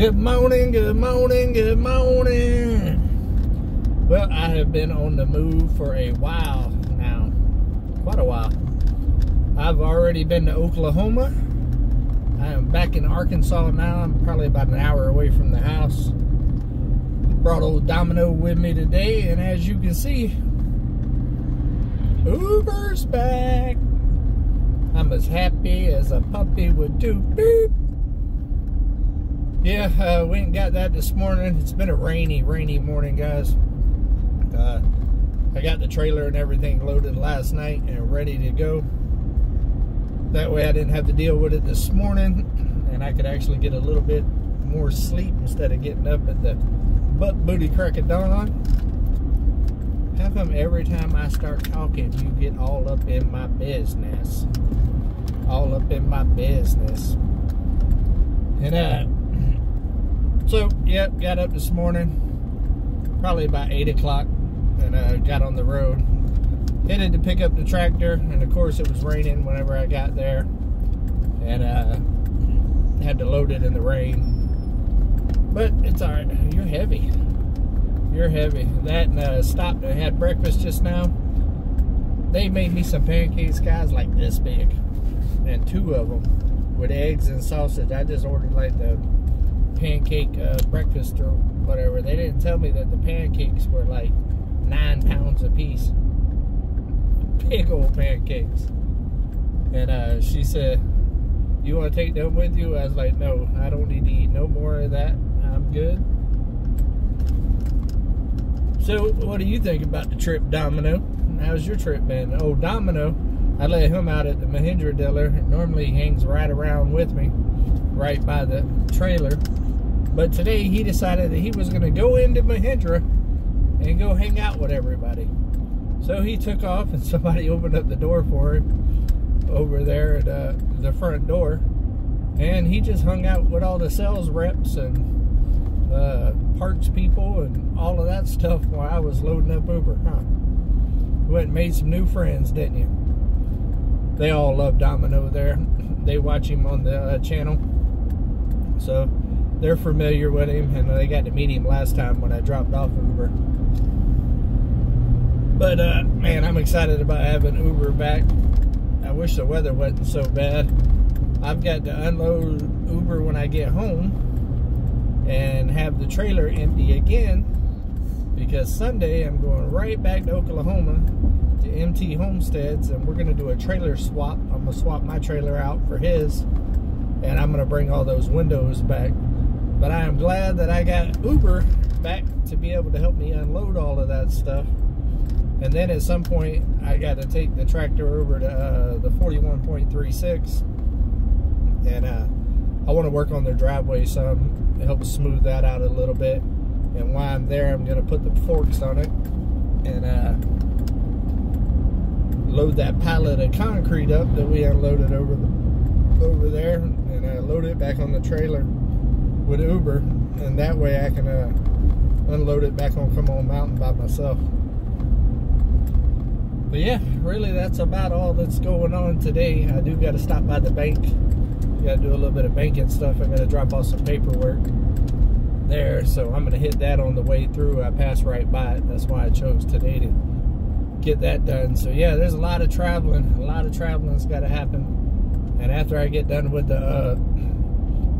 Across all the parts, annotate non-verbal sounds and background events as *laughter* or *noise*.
Good morning, good morning, good morning. Well, I have been on the move for a while now, quite a while. I've already been to Oklahoma. I am back in Arkansas now. I'm probably about an hour away from the house. Brought old Domino with me today, and as you can see, Uber's back. I'm as happy as a puppy would do. Beep. Yeah, uh, we ain't got that this morning. It's been a rainy, rainy morning, guys. Uh, I got the trailer and everything loaded last night and ready to go. That way I didn't have to deal with it this morning and I could actually get a little bit more sleep instead of getting up at the butt booty crack of dawn. How come every time I start talking, you get all up in my business? All up in my business. And, uh, so, yep, got up this morning, probably about 8 o'clock, and uh, got on the road. Headed to pick up the tractor, and of course it was raining whenever I got there. And uh, had to load it in the rain. But it's alright. You're heavy. You're heavy. That and uh, stopped and had breakfast just now. They made me some pancakes, guys, like this big. And two of them with eggs and sausage. I just ordered like the pancake uh, breakfast or whatever, they didn't tell me that the pancakes were like nine pounds a piece. Big old pancakes. And uh, she said, You want to take them with you? I was like, No, I don't need to eat no more of that. I'm good. So, what do you think about the trip, Domino? How's your trip been? Oh, Domino, I let him out at the Mahindra dealer. Normally, he hangs right around with me, right by the trailer. But today he decided that he was going to go into Mahindra and go hang out with everybody. So he took off and *laughs* somebody opened up the door for him over there at uh, the front door. And he just hung out with all the sales reps and uh, parts people and all of that stuff while I was loading up Uber, huh? Went and made some new friends, didn't you? They all love Domino over there. They watch him on the uh, channel. So they're familiar with him, and they got to meet him last time when I dropped off Uber. But uh, man, I'm excited about having Uber back. I wish the weather wasn't so bad. I've got to unload Uber when I get home and have the trailer empty again because Sunday I'm going right back to Oklahoma to MT Homesteads and we're going to do a trailer swap. I'm going to swap my trailer out for his and I'm going to bring all those windows back. But I am glad that I got Uber back to be able to help me unload all of that stuff. And then at some point, I got to take the tractor over to uh, the 41.36. And uh, I want to work on their driveway some to help smooth that out a little bit. And while I'm there, I'm going to put the forks on it and uh, load that pallet of concrete up that we unloaded over the, over there and uh, load it back on the trailer with Uber, and that way I can uh, unload it back on C'mon Mountain by myself. But yeah, really that's about all that's going on today. I do got to stop by the bank. Got to do a little bit of banking stuff. I got to drop off some paperwork there, so I'm going to hit that on the way through. I pass right by it. That's why I chose today to get that done. So yeah, there's a lot of traveling. A lot of traveling's got to happen. And after I get done with the uh,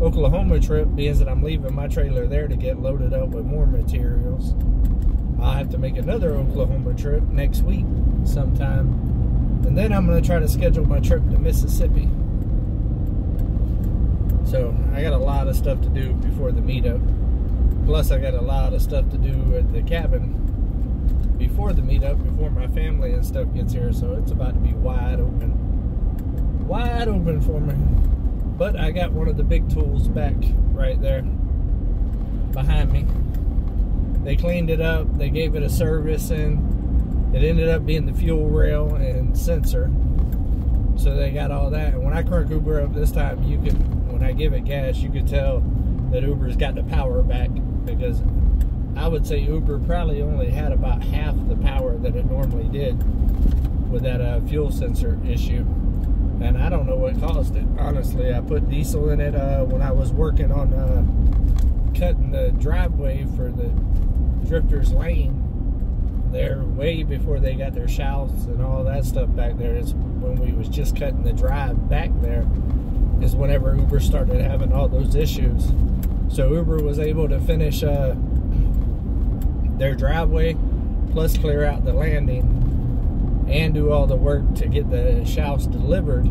Oklahoma trip being that I'm leaving my trailer there to get loaded up with more materials. I'll have to make another Oklahoma trip next week sometime. And then I'm going to try to schedule my trip to Mississippi. So I got a lot of stuff to do before the meetup. Plus, I got a lot of stuff to do at the cabin before the meetup, before my family and stuff gets here. So it's about to be wide open. Wide open for me. But I got one of the big tools back right there behind me. They cleaned it up, they gave it a service, and it ended up being the fuel rail and sensor. So they got all that. And when I crank Uber up this time, you can, when I give it gas, you could tell that Uber's got the power back because I would say Uber probably only had about half the power that it normally did with that uh, fuel sensor issue and I don't know what caused it. Honestly, I put diesel in it uh, when I was working on uh, cutting the driveway for the drifters lane there way before they got their shouts and all that stuff back there is when we was just cutting the drive back there is whenever Uber started having all those issues. So Uber was able to finish uh, their driveway plus clear out the landing and do all the work to get the shouts delivered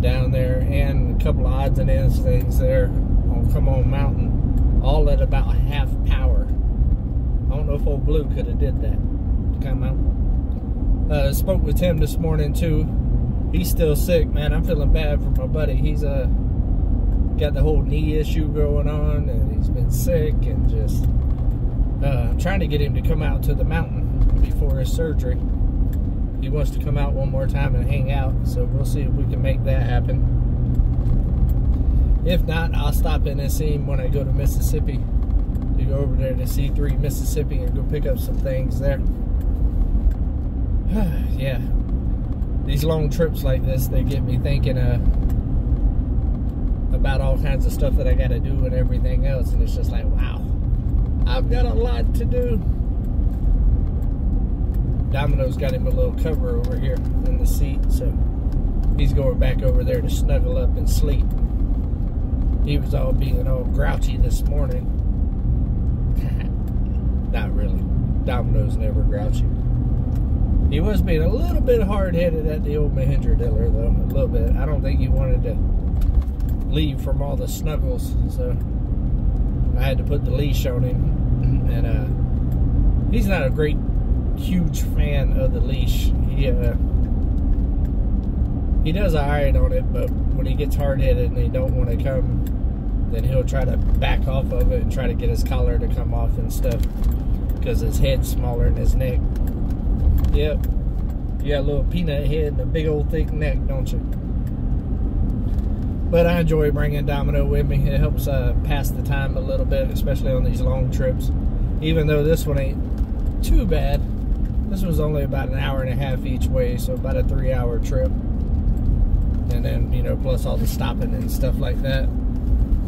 down there and a couple of odds and ends things there on C'mon Mountain all at about half power. I don't know if old Blue could have did that come out. Uh, spoke with him this morning too. He's still sick, man. I'm feeling bad for my buddy. He's uh got the whole knee issue going on, and he's been sick and just uh, trying to get him to come out to the mountain before his surgery. He wants to come out one more time and hang out, so we'll see if we can make that happen. If not, I'll stop in and see him when I go to Mississippi to go over there to C3 Mississippi and go pick up some things there. *sighs* yeah, these long trips like this, they get me thinking uh, about all kinds of stuff that I got to do and everything else, and it's just like, wow, I've got a lot to do. Domino's got him a little cover over here in the seat, so he's going back over there to snuggle up and sleep. He was all being all grouchy this morning. *laughs* Not really. Domino's never grouchy. He was being a little bit hard-headed at the old Mahindra dealer, though, a little bit. I don't think he wanted to leave from all the snuggles, so I had to put the leash on him. And uh, he's not a great, huge fan of the leash. He uh, he does right on it, but when he gets hard-headed and he don't want to come then he'll try to back off of it and try to get his collar to come off and stuff because his head's smaller than his neck. Yep. You got a little peanut head and a big old thick neck, don't you? But I enjoy bringing Domino with me. It helps uh, pass the time a little bit, especially on these long trips. Even though this one ain't too bad. This was only about an hour and a half each way, so about a three hour trip. And then, you know, plus all the stopping and stuff like that.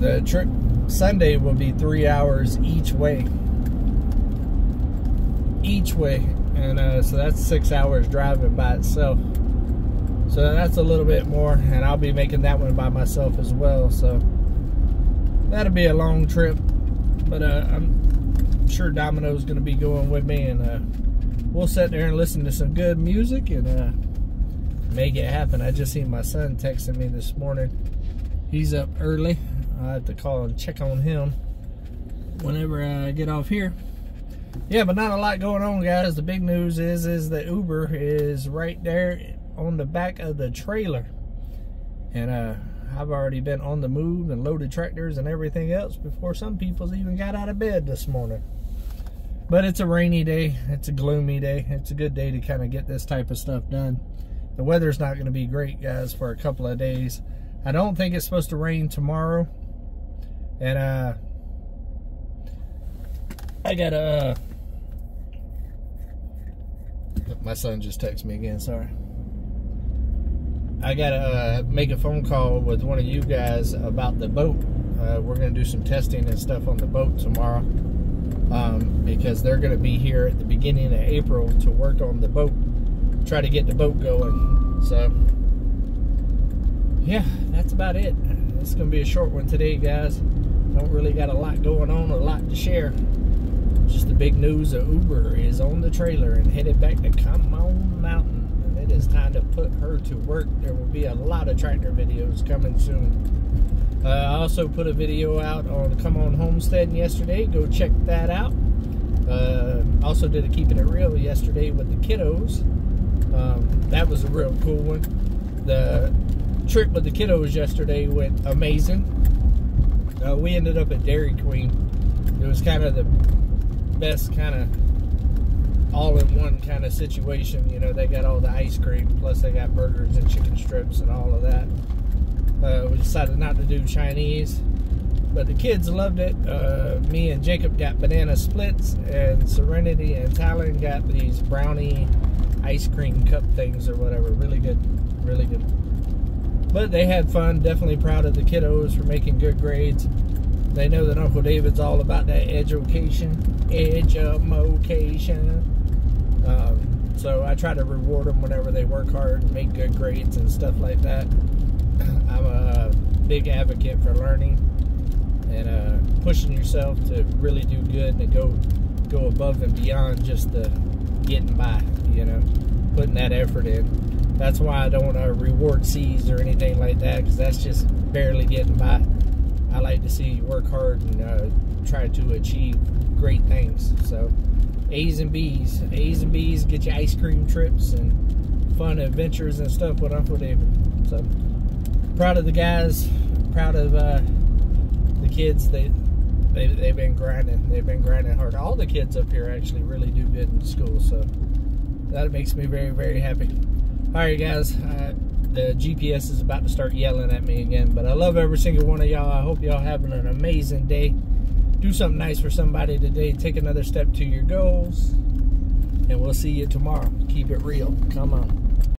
The trip Sunday will be three hours each way. Each way. And uh, so that's six hours driving by itself. So that's a little bit more. And I'll be making that one by myself as well. So that'll be a long trip. But uh, I'm sure Domino's going to be going with me. And uh, we'll sit there and listen to some good music and uh, make it happen. I just seen my son texting me this morning. He's up early. I have to call and check on him whenever I get off here. Yeah, but not a lot going on, guys. The big news is is that Uber is right there on the back of the trailer. And uh, I've already been on the move and loaded tractors and everything else before some people's even got out of bed this morning. But it's a rainy day. It's a gloomy day. It's a good day to kind of get this type of stuff done. The weather's not going to be great, guys, for a couple of days. I don't think it's supposed to rain tomorrow. And uh I got a uh, my son just texted me again, sorry. I gotta uh, make a phone call with one of you guys about the boat. Uh, we're gonna do some testing and stuff on the boat tomorrow um, because they're gonna be here at the beginning of April to work on the boat, try to get the boat going. So, yeah, that's about it. It's gonna be a short one today, guys. Don't really got a lot going on, or a lot to share. Just the big news that Uber is on the trailer and headed back to C'mon Mountain. And it is time to put her to work. There will be a lot of tractor videos coming soon. Uh, I also put a video out on C'mon Homestead yesterday. Go check that out. Uh, also did a Keeping It Real yesterday with the kiddos. Um, that was a real cool one. The trip with the kiddos yesterday went amazing. Uh, we ended up at Dairy Queen. It was kind of the best kind of all-in-one kind of situation. You know, they got all the ice cream, plus they got burgers and chicken strips and all of that. Uh, we decided not to do Chinese, but the kids loved it. Uh, me and Jacob got banana splits, and Serenity and Talon got these brownie ice cream cup things or whatever. Really good, really good. But they had fun. Definitely proud of the kiddos for making good grades. they know that Uncle David's all about that education, edge education. Um, so I try to reward them whenever they work hard and make good grades and stuff like that. I'm a big advocate for learning and uh, pushing yourself to really do good and to go go above and beyond just the getting by. You know, putting that effort in. That's why I don't uh, reward C's or anything like that because that's just barely getting by. I like to see you work hard and uh, try to achieve great things. So A's and B's, A's and B's, get you ice cream trips and fun adventures and stuff with Uncle David. So proud of the guys, proud of uh, the kids. They they they've been grinding. They've been grinding hard. All the kids up here actually really do good in school. So that makes me very very happy. All right, guys. Uh, the GPS is about to start yelling at me again. But I love every single one of y'all. I hope y'all having an amazing day. Do something nice for somebody today. Take another step to your goals. And we'll see you tomorrow. Keep it real. Come on.